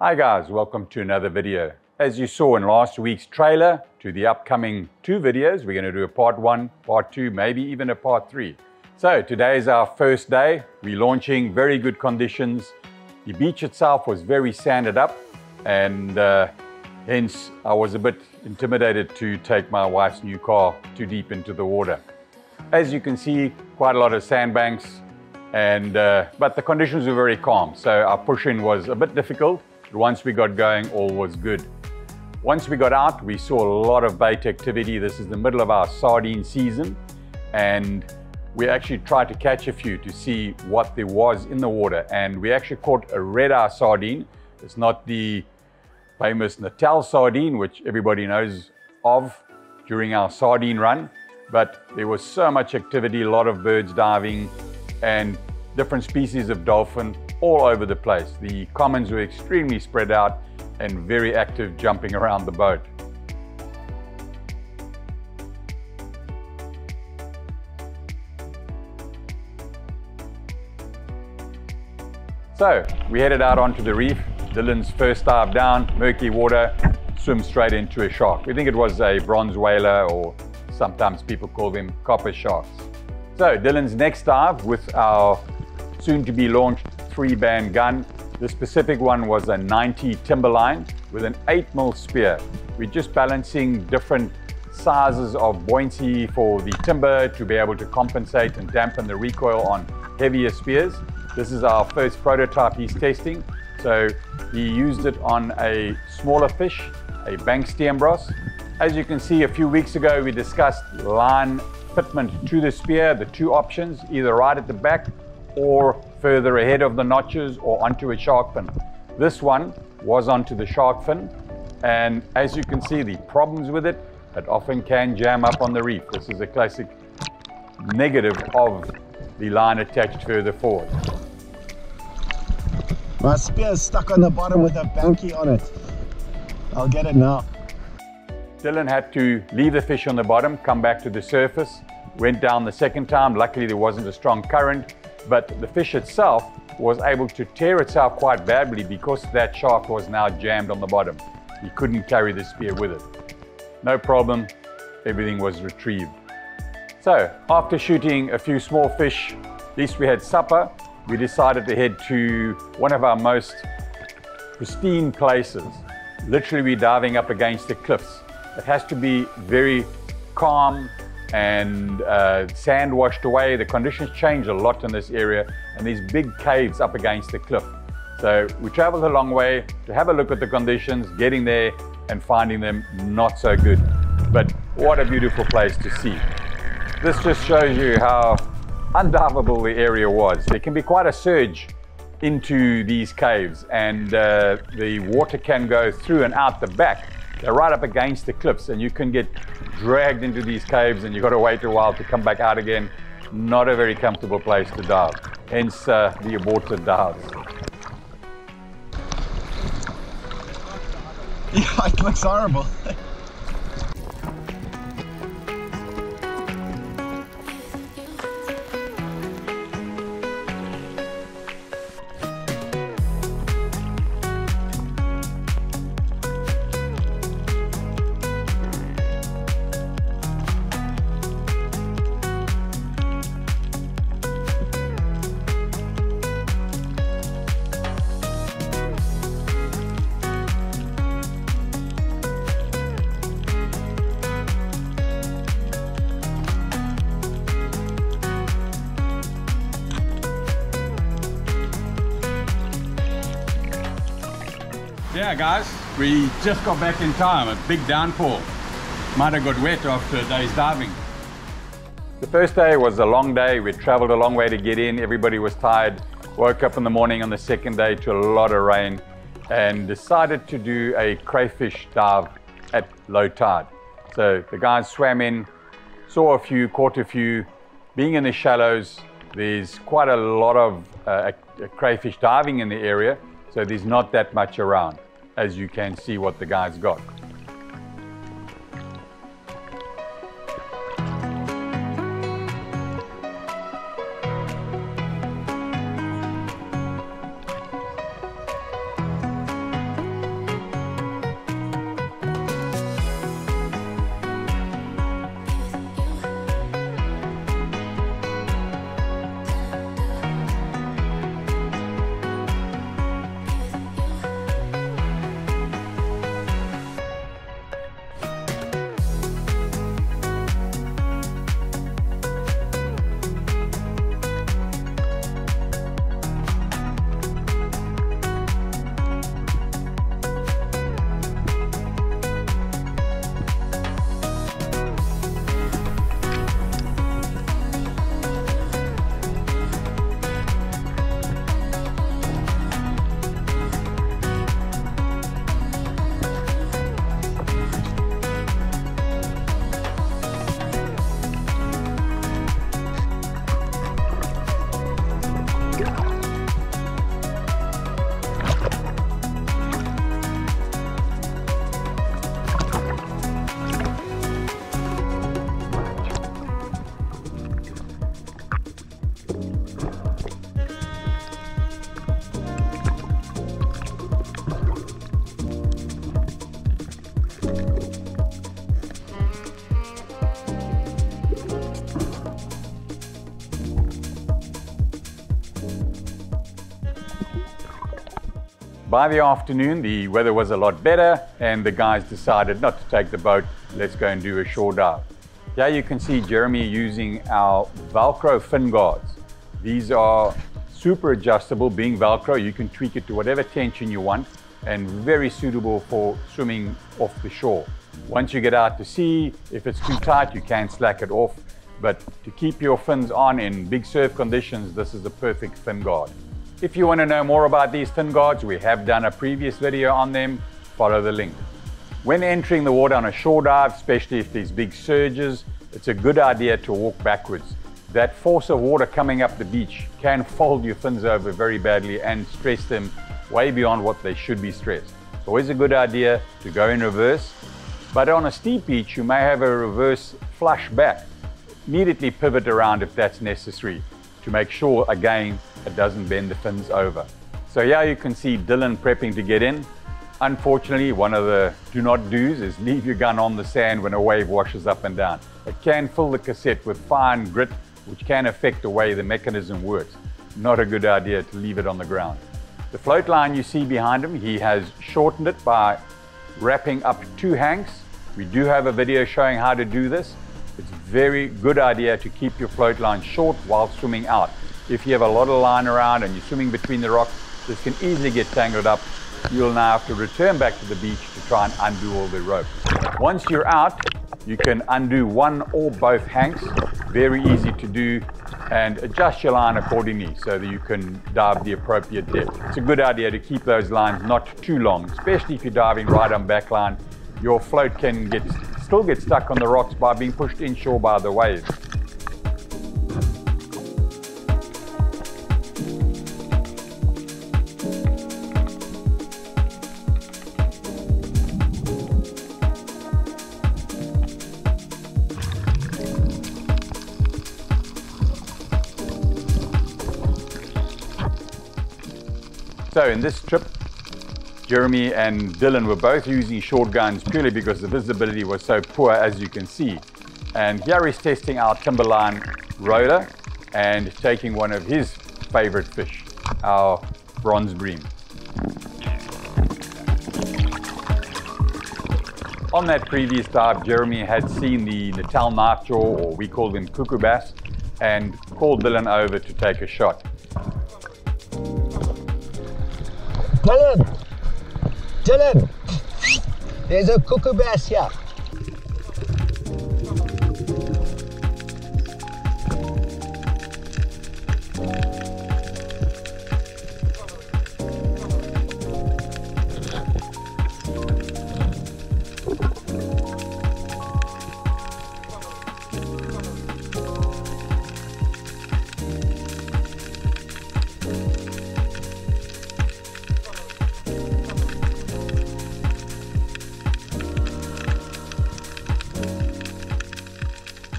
Hi guys, welcome to another video. As you saw in last week's trailer to the upcoming two videos, we're going to do a part one, part two, maybe even a part three. So today is our first day. We're launching very good conditions. The beach itself was very sanded up and uh, hence I was a bit intimidated to take my wife's new car too deep into the water. As you can see, quite a lot of sandbanks, and uh, but the conditions were very calm, so our push-in was a bit difficult. Once we got going, all was good. Once we got out, we saw a lot of bait activity. This is the middle of our sardine season, and we actually tried to catch a few to see what there was in the water. And we actually caught a red eye sardine. It's not the famous Natal sardine, which everybody knows of during our sardine run, but there was so much activity, a lot of birds diving, and different species of dolphin all over the place. The commons were extremely spread out and very active jumping around the boat. So we headed out onto the reef. Dylan's first dive down, murky water, swim straight into a shark. We think it was a bronze whaler or sometimes people call them copper sharks. So Dylan's next dive with our soon to be launched three band gun. The specific one was a 90 Timberline with an 8 mil spear. We're just balancing different sizes of buoyancy for the timber to be able to compensate and dampen the recoil on heavier spears. This is our first prototype he's testing. So he used it on a smaller fish, a bank steenbras. As you can see, a few weeks ago, we discussed line fitment to the spear, the two options, either right at the back or further ahead of the notches or onto a shark fin. This one was onto the shark fin. And as you can see, the problems with it, it often can jam up on the reef. This is a classic negative of the line attached further forward. My spear is stuck on the bottom with a banky on it. I'll get it now. Dylan had to leave the fish on the bottom, come back to the surface, went down the second time. Luckily, there wasn't a strong current, but the fish itself was able to tear itself quite badly because that shark was now jammed on the bottom. He couldn't carry the spear with it. No problem, everything was retrieved. So, after shooting a few small fish, at least we had supper, we decided to head to one of our most pristine places. Literally, we're diving up against the cliffs. It has to be very calm and uh, sand washed away. The conditions change a lot in this area, and these big caves up against the cliff. So we traveled a long way to have a look at the conditions, getting there and finding them not so good. But what a beautiful place to see. This just shows you how undivable the area was. There can be quite a surge into these caves, and uh, the water can go through and out the back they're right up against the cliffs, and you can get dragged into these caves, and you've got to wait a while to come back out again. Not a very comfortable place to dive, hence uh, the aborted dives. Yeah, it looks horrible. Yeah, guys, we just got back in time. A big downpour. Might have got wet after a day's diving. The first day was a long day. We traveled a long way to get in. Everybody was tired. Woke up in the morning on the second day to a lot of rain and decided to do a crayfish dive at low tide. So the guys swam in, saw a few, caught a few. Being in the shallows, there's quite a lot of uh, crayfish diving in the area, so there's not that much around as you can see what the guys got. By the afternoon, the weather was a lot better, and the guys decided not to take the boat. Let's go and do a shore dive. Here you can see Jeremy using our Velcro fin guards. These are super adjustable, being Velcro, you can tweak it to whatever tension you want and very suitable for swimming off the shore. Once you get out to sea, if it's too tight, you can slack it off. But to keep your fins on in big surf conditions, this is the perfect fin guard. If you want to know more about these fin guards, we have done a previous video on them. Follow the link. When entering the water on a shore dive, especially if there's big surges, it's a good idea to walk backwards. That force of water coming up the beach can fold your fins over very badly and stress them way beyond what they should be stressed. It's always a good idea to go in reverse, but on a steep beach, you may have a reverse flush back. Immediately pivot around if that's necessary to make sure, again, it doesn't bend the fins over. So here you can see Dylan prepping to get in. Unfortunately, one of the do not do's is leave your gun on the sand when a wave washes up and down. It can fill the cassette with fine grit, which can affect the way the mechanism works. Not a good idea to leave it on the ground. The float line you see behind him, he has shortened it by wrapping up two hanks. We do have a video showing how to do this. It's very good idea to keep your float line short while swimming out. If you have a lot of line around and you're swimming between the rocks, this can easily get tangled up you'll now have to return back to the beach to try and undo all the rope. Once you're out, you can undo one or both hanks, very easy to do, and adjust your line accordingly so that you can dive the appropriate depth. It's a good idea to keep those lines not too long, especially if you're diving right on backline. Your float can get still get stuck on the rocks by being pushed inshore by the waves. So in this trip, Jeremy and Dylan were both using short guns purely because the visibility was so poor as you can see. And here he's testing our Timberline roller and taking one of his favorite fish, our bronze bream. On that previous dive, Jeremy had seen the Natal knifejaw, or we call them cuckoo bass, and called Dylan over to take a shot. Dylan! Dylan! There's a cuckoo bass here.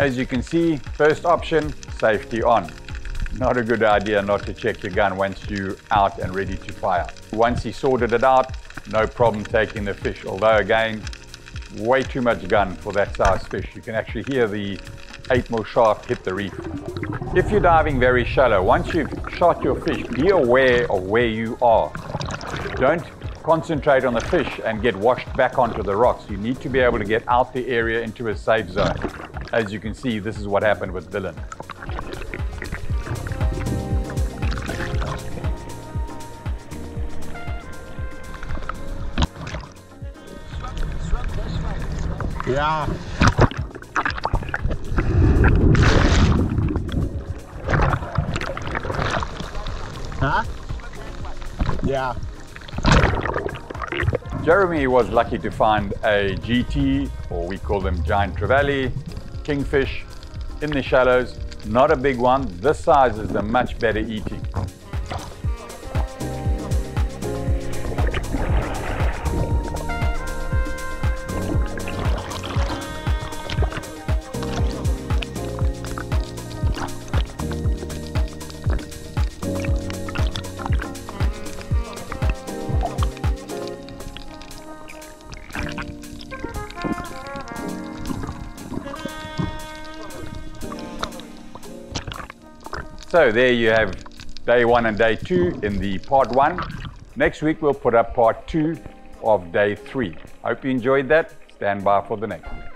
As you can see, first option, safety on. Not a good idea not to check your gun once you're out and ready to fire. Once he sorted it out, no problem taking the fish. Although again, way too much gun for that size fish. You can actually hear the 8 mil shaft hit the reef. If you're diving very shallow, once you've shot your fish, be aware of where you are. Don't concentrate on the fish and get washed back onto the rocks. You need to be able to get out the area into a safe zone. As you can see, this is what happened with Dylan. Yeah. Huh? Yeah. Jeremy was lucky to find a GT, or we call them giant trevally, kingfish in the shallows. Not a big one. This size is the much better eating. So there you have day one and day two in the part one. Next week, we'll put up part two of day three. Hope you enjoyed that. Stand by for the next.